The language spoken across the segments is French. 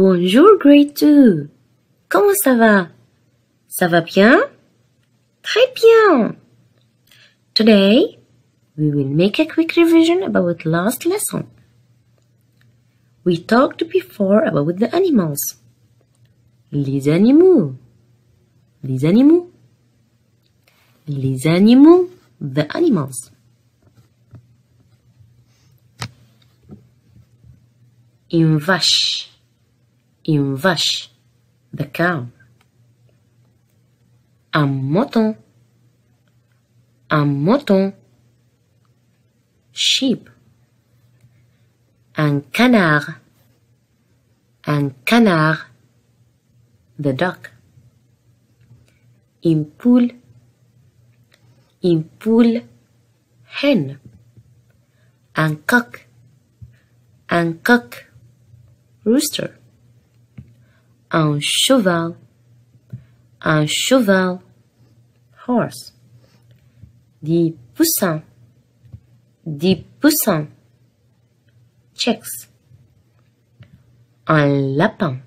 Bonjour, grade 2. Comment ça va? Ça va bien? Très bien. Today, we will make a quick revision about last lesson. We talked before about the animals. Les animaux. Les animaux. Les animaux. The animals. Une vache. Une vache. The cow. Un mouton. Un mouton. Sheep. Un canard. Un canard. The duck. Une poule. Une poule. Hen. Un coq. Un coq. Rooster. Un cheval. Un cheval. Horse. Des poussins. Des poussins. Chicks. Un lapin.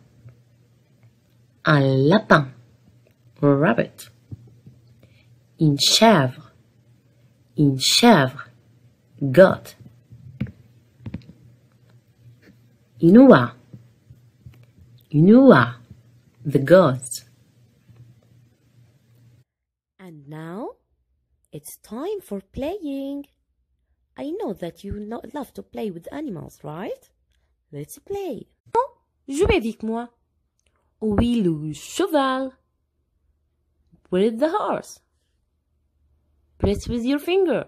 Un lapin. Rabbit. Une chèvre. Une chèvre. Goat. Une oie. Une oie. The goats. And now it's time for playing. I know that you lo- love to play with animals, right? Let's play. Oh, Jouez avec moi. Oui, le cheval. With the horse. Press with your finger.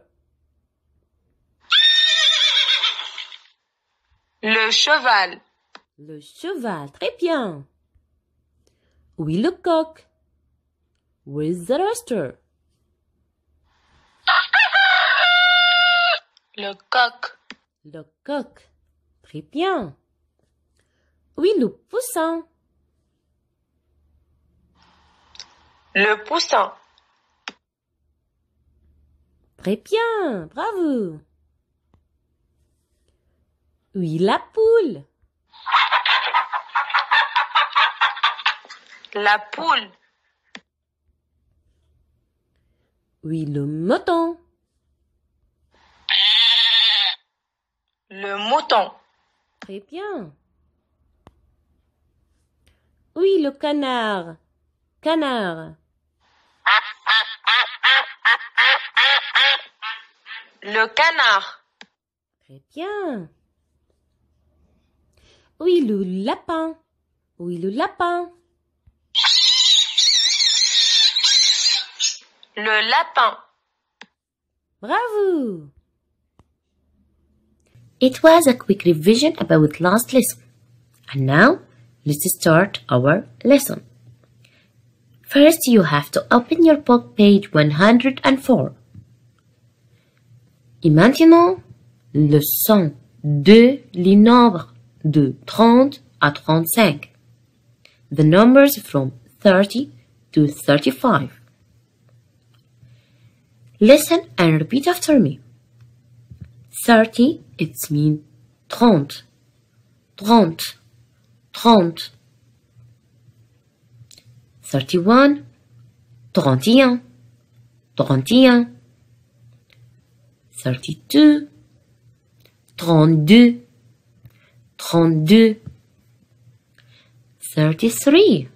Le cheval. Le cheval. Très bien. Oui, le coq. With the rooster. Le coq. Le coq. Très bien. Oui, le poussin. Le poussin. Très bien. Bravo. Oui, la poule. La poule. Oui, le mouton. Le mouton. Très bien. Oui, le canard. Canard. Le canard. Très bien. Oui, le lapin. Oui, le lapin. Le lapin. Bravo. It was a quick revision about last lesson. And now, let's start our lesson. First, you have to open your book page 104. Et maintenant, leçon 2, les nombres de 30 à 35. The numbers from 30 to 35. Listen and repeat after me. 30, it's mean 30. 30. 30. 31, 31. 31. 32, 32, 32. 33,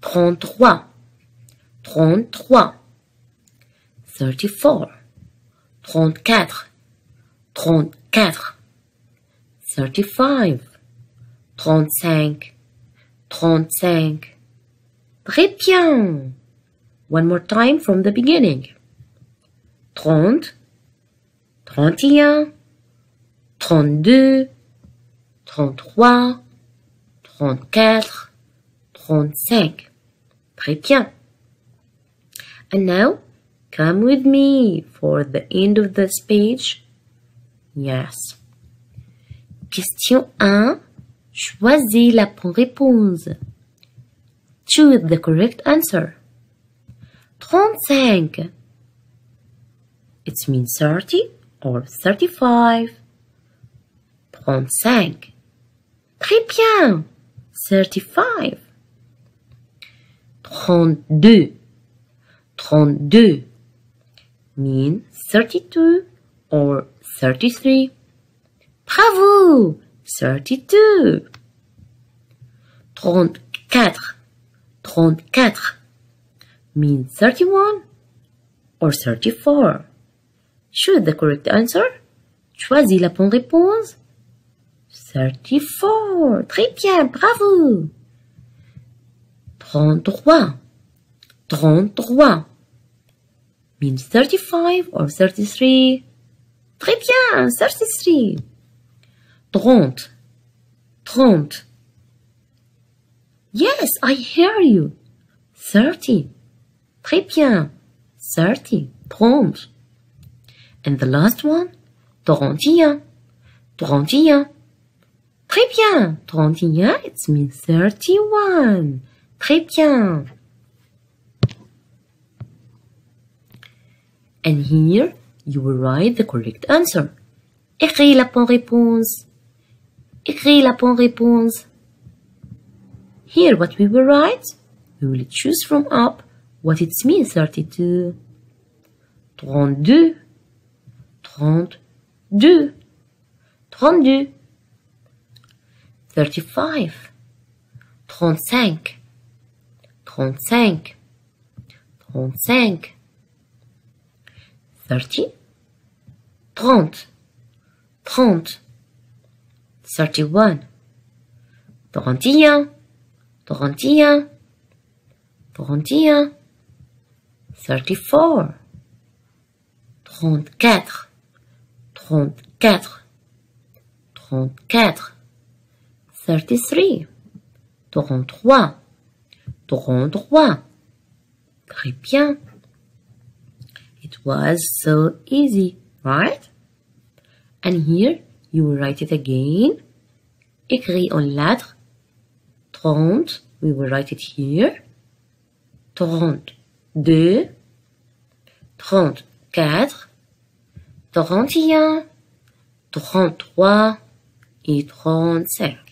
33, 33. 34, 34, 34. 35, 35, 35. Très bien. One more time from the beginning. 30, 31, 32, 33, 34, 35. Très bien. And now, come with me for the end of this page. Yes. Question 1. Choisis la bonne réponse. Choose the correct answer. 35. It means 30 or 35. 35. Très bien. 35 32 32 mean 32 or 33 Bravo. 32 34 34 mean 31 or 34 Choose the correct answer? Choisis la bonne réponse. Thirty-four. Très bien, bravo. Trente-trois. Trente-trois. Means thirty-five or thirty-three. Très bien, thirty-three. Trente. Trente. Yes, I hear you. Thirty. Très bien. Thirty. Trente. And the last one, Trente un. Trente un. Très bien. 31, it means 31. Très bien. And here, you will write the correct answer. Écris la bonne réponse. Écris la bonne réponse. Here, what we will write, we will choose from up what it means 32. 32. 32. 32. 35. 35. 35. 35. 30. 30. 30. 31. 31. 31. 31. 34. 34. 34. 34. 33. 33. 33. Très bien. It was so easy, right? And here you write it again. Écrit en lettres. 30. We will write it here. 32. 34. 31. 33 et 35.